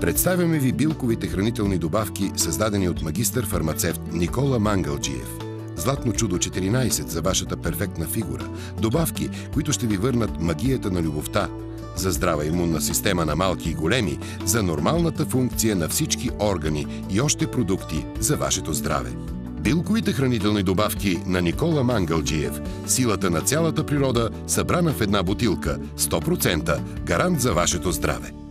Представяме ви билковите хранителни добавки, създадени от магистър фармацевт Никола Мангалджиев. Златно чудо 14 за вашата перфектна фигура. Добавки, които ще ви върнат магията на любовта, за здрава имунна система на малки и големи, за нормалната функция на всички органи и още продукти за вашето здраве. Билковите хранителни добавки на Никола Мангалджиев. Силата на цялата природа, събрана в една бутилка. 100% гарант за вашето здраве.